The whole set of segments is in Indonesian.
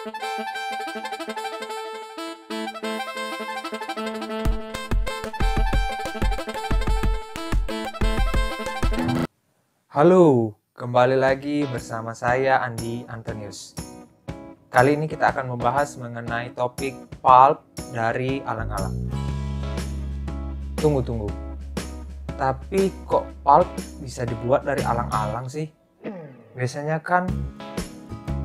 Halo, kembali lagi bersama saya Andi Antonius. Kali ini kita akan membahas mengenai topik pulp dari alang-alang. Tunggu, tunggu. Tapi kok pulp bisa dibuat dari alang-alang sih? Biasanya kan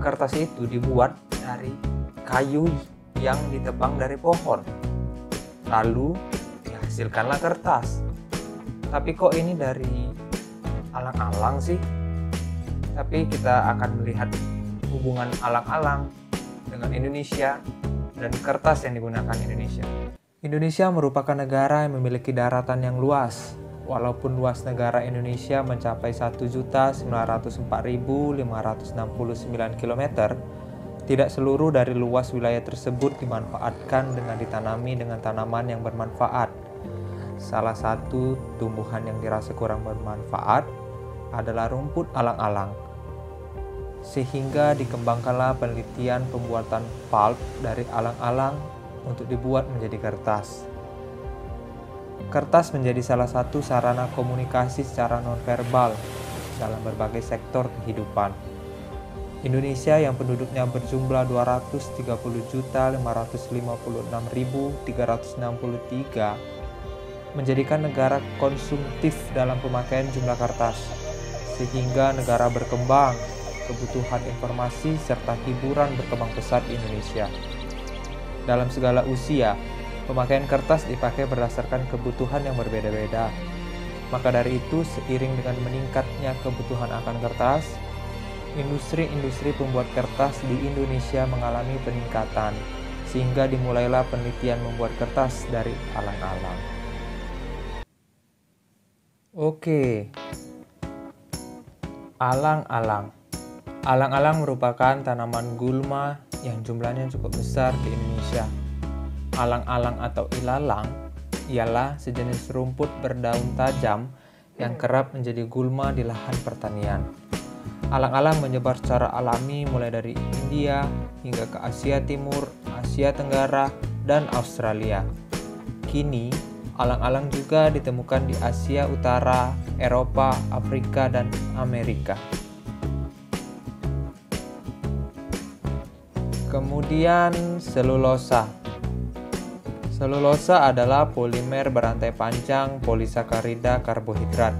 kertas itu dibuat dari kayu yang ditebang dari pohon. Lalu dihasilkanlah kertas. Tapi kok ini dari alang-alang sih? Tapi kita akan melihat hubungan alang-alang dengan Indonesia dan kertas yang digunakan Indonesia. Indonesia merupakan negara yang memiliki daratan yang luas. Walaupun luas negara Indonesia mencapai 1.904.569 km, tidak seluruh dari luas wilayah tersebut dimanfaatkan dengan ditanami dengan tanaman yang bermanfaat. Salah satu tumbuhan yang dirasa kurang bermanfaat adalah rumput alang-alang sehingga dikembangkanlah penelitian pembuatan pulp dari alang-alang untuk dibuat menjadi kertas. Kertas menjadi salah satu sarana komunikasi secara nonverbal dalam berbagai sektor kehidupan. Indonesia yang penduduknya berjumlah 235.656.363 menjadikan negara konsumtif dalam pemakaian jumlah kertas, sehingga negara berkembang kebutuhan informasi, serta hiburan berkembang pesat di Indonesia. Dalam segala usia, pemakaian kertas dipakai berdasarkan kebutuhan yang berbeda-beda. Maka dari itu, seiring dengan meningkatnya kebutuhan akan kertas, industri-industri pembuat kertas di Indonesia mengalami peningkatan, sehingga dimulailah penelitian membuat kertas dari alang-alang. Oke, alang-alang Alang-alang merupakan tanaman gulma yang jumlahnya cukup besar di Indonesia. Alang-alang atau ilalang ialah sejenis rumput berdaun tajam yang kerap menjadi gulma di lahan pertanian. Alang-alang menyebar secara alami mulai dari India hingga ke Asia Timur, Asia Tenggara, dan Australia. Kini, alang-alang juga ditemukan di Asia Utara, Eropa, Afrika, dan Amerika. Kemudian selulosa. Selulosa adalah polimer berantai panjang polisakarida karbohidrat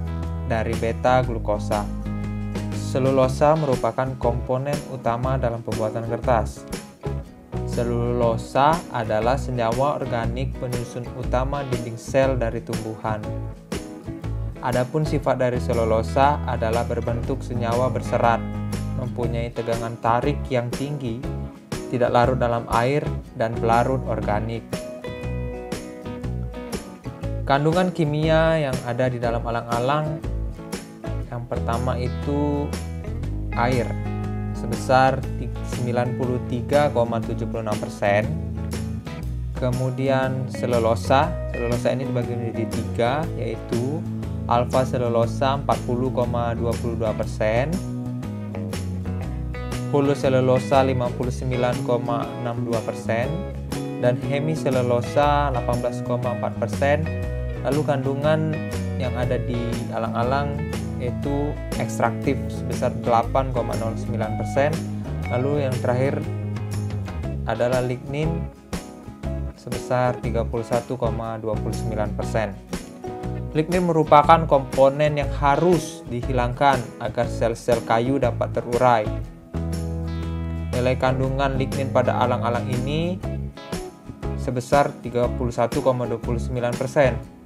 dari beta glukosa. Selulosa merupakan komponen utama dalam pembuatan kertas. Selulosa adalah senyawa organik penyusun utama dinding sel dari tumbuhan. Adapun sifat dari selulosa adalah berbentuk senyawa berserat, mempunyai tegangan tarik yang tinggi tidak larut dalam air, dan pelarut organik. Kandungan kimia yang ada di dalam alang-alang pertama itu air sebesar 93,76%. Kemudian selulosa, selulosa ini dibagi menjadi tiga, yaitu alfa selulosa 40,22%, holoselulosa 59,62% dan hemiselulosa 18,4%. Lalu kandungan yang ada di alang-alang itu ekstraktif sebesar 8,09%. Lalu yang terakhir adalah lignin sebesar 31,29%. Lignin merupakan komponen yang harus dihilangkan agar sel-sel kayu dapat terurai Nilai kandungan lignin pada alang-alang ini sebesar 31,29%,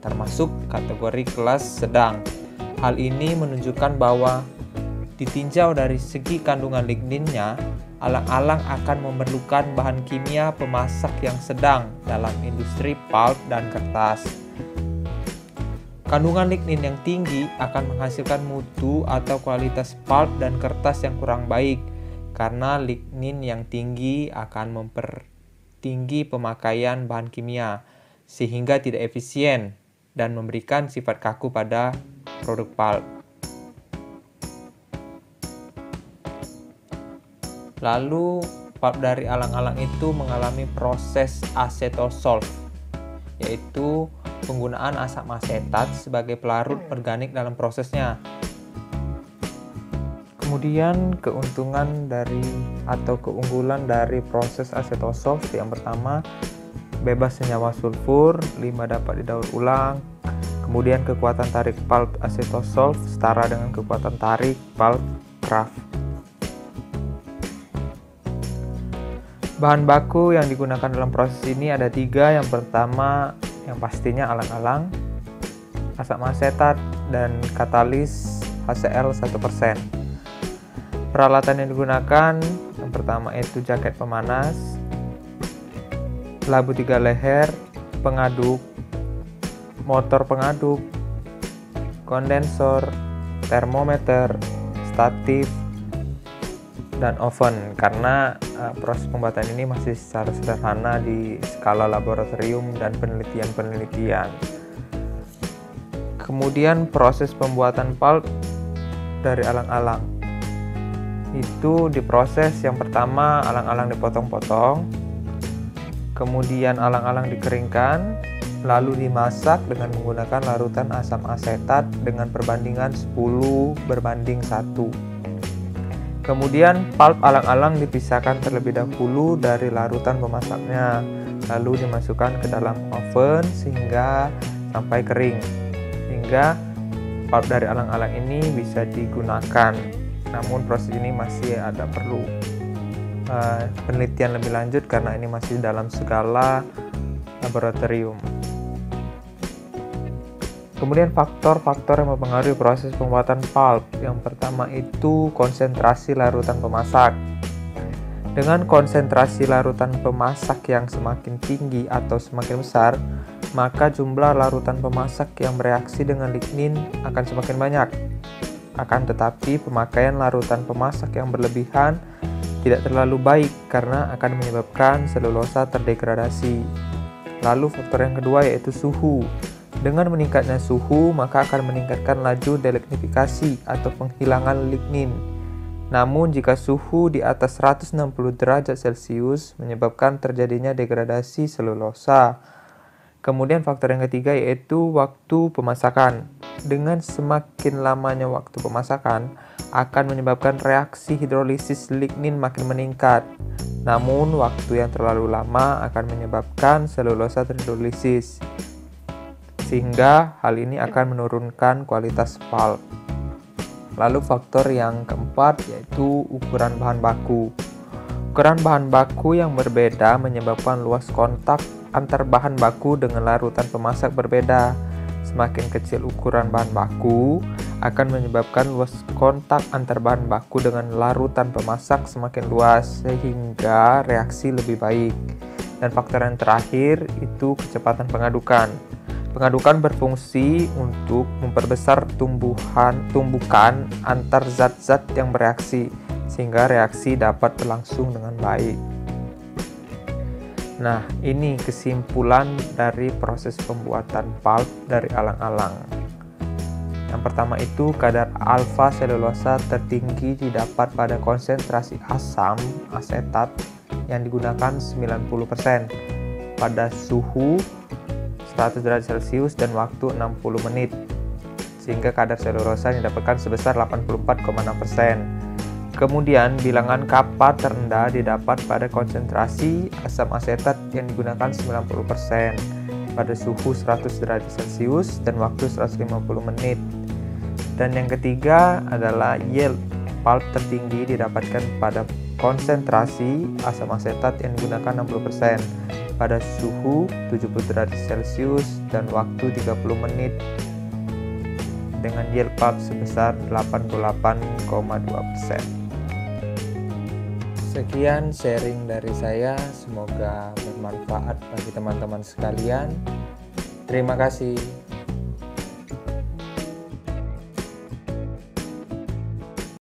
termasuk kategori kelas sedang. Hal ini menunjukkan bahwa ditinjau dari segi kandungan ligninnya, alang-alang akan memerlukan bahan kimia pemasak yang sedang dalam industri pulp dan kertas. Kandungan lignin yang tinggi akan menghasilkan mutu atau kualitas pulp dan kertas yang kurang baik, karena lignin yang tinggi akan mempertinggi pemakaian bahan kimia sehingga tidak efisien dan memberikan sifat kaku pada produk pulp. Lalu pulp dari alang-alang itu mengalami proses acetosolve, yaitu penggunaan asam asetat sebagai pelarut organik dalam prosesnya. Kemudian keuntungan dari atau keunggulan dari proses acetosolve yang pertama bebas senyawa sulfur, 5 dapat didaur ulang. Kemudian kekuatan tarik pulp acetosolve setara dengan kekuatan tarik pulp craft. Bahan baku yang digunakan dalam proses ini ada tiga. Yang pertama, yang pastinya alang-alang, asam asetat, dan katalis HCl 1%. Peralatan yang digunakan, yang pertama itu jaket pemanas, labu tiga leher, pengaduk, motor pengaduk, kondensor, termometer, statif, dan oven karena uh, proses pembuatan ini masih secara sederhana di skala laboratorium dan penelitian-penelitian. Kemudian proses pembuatan pulp dari alang-alang. Itu diproses yang pertama alang-alang dipotong-potong, kemudian alang-alang dikeringkan, lalu dimasak dengan menggunakan larutan asam asetat dengan perbandingan 10 berbanding 1. Kemudian pulp alang-alang dipisahkan terlebih dahulu dari larutan pemasaknya, lalu dimasukkan ke dalam oven sehingga sampai kering. Hingga pulp dari alang-alang ini bisa digunakan. Namun proses ini masih ada perlu uh, penelitian lebih lanjut karena ini masih dalam skala laboratorium. Kemudian faktor-faktor yang mempengaruhi proses pembuatan pulp. Yang pertama itu konsentrasi larutan pemasak. Dengan konsentrasi larutan pemasak yang semakin tinggi atau semakin besar, maka jumlah larutan pemasak yang bereaksi dengan lignin akan semakin banyak. Akan tetapi, pemakaian larutan pemasak yang berlebihan tidak terlalu baik karena akan menyebabkan selulosa terdegradasi. Lalu faktor yang kedua yaitu suhu. Dengan meningkatnya suhu, maka akan meningkatkan laju delignifikasi atau penghilangan lignin. Namun, jika suhu di atas 160 derajat Celcius menyebabkan terjadinya degradasi selulosa. Kemudian faktor yang ketiga yaitu waktu pemasakan. Dengan semakin lamanya waktu pemasakan, akan menyebabkan reaksi hidrolisis lignin makin meningkat. Namun, waktu yang terlalu lama akan menyebabkan selulosa terhidrolisis sehingga hal ini akan menurunkan kualitas pulp. Lalu faktor yang keempat yaitu ukuran bahan baku. Ukuran bahan baku yang berbeda menyebabkan luas kontak antar bahan baku dengan larutan pemasak berbeda. Semakin kecil ukuran bahan baku akan menyebabkan luas kontak antar bahan baku dengan larutan pemasak semakin luas sehingga reaksi lebih baik. Dan faktor yang terakhir itu kecepatan pengadukan. Pengadukan berfungsi untuk memperbesar tumbuhan tumbukan antar zat-zat yang bereaksi sehingga reaksi dapat berlangsung dengan baik. Nah, ini kesimpulan dari proses pembuatan pulp dari alang-alang. Yang pertama itu kadar alfa selulosa tertinggi didapat pada konsentrasi asam asetat yang digunakan 90% pada suhu 100 derajat Celcius dan waktu 60 menit sehingga kadar selulosa yang didapatkan sebesar 84,6%. Kemudian bilangan kappa terendah didapat pada konsentrasi asam asetat yang digunakan 90% pada suhu 100 derajat Celcius dan waktu 150 menit. Dan yang ketiga adalah yield pulp tertinggi didapatkan pada konsentrasi asam asetat yang digunakan 60% pada suhu 70 derajat Celcius dan waktu 30 menit dengan yield pulp sebesar 88,2%. Sekian sharing dari saya, semoga bermanfaat bagi teman-teman sekalian. Terima kasih.